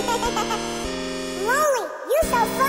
Lolly, you so